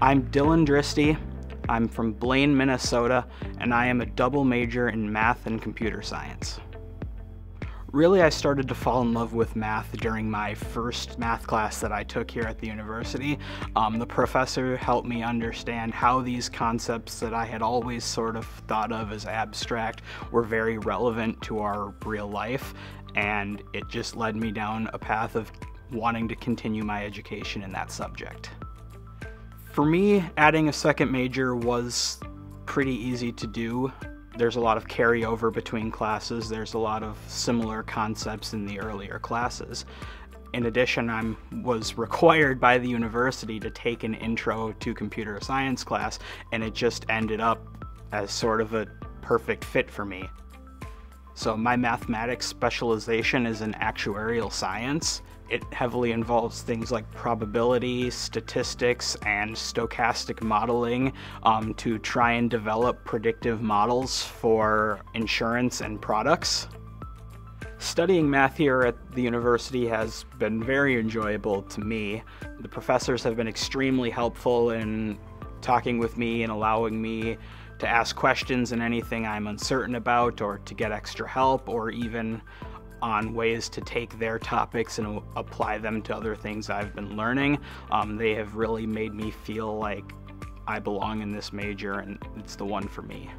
I'm Dylan Driste. I'm from Blaine, Minnesota, and I am a double major in math and computer science. Really, I started to fall in love with math during my first math class that I took here at the university. Um, the professor helped me understand how these concepts that I had always sort of thought of as abstract were very relevant to our real life, and it just led me down a path of wanting to continue my education in that subject. For me, adding a second major was pretty easy to do there's a lot of carryover between classes. There's a lot of similar concepts in the earlier classes. In addition, I was required by the university to take an intro to computer science class, and it just ended up as sort of a perfect fit for me. So, my mathematics specialization is in actuarial science, it heavily involves things like probability, statistics, and stochastic modeling um, to try and develop predictive models for insurance and products. Studying math here at the university has been very enjoyable to me. The professors have been extremely helpful in talking with me and allowing me to ask questions and anything I'm uncertain about or to get extra help or even on ways to take their topics and apply them to other things I've been learning. Um, they have really made me feel like I belong in this major and it's the one for me.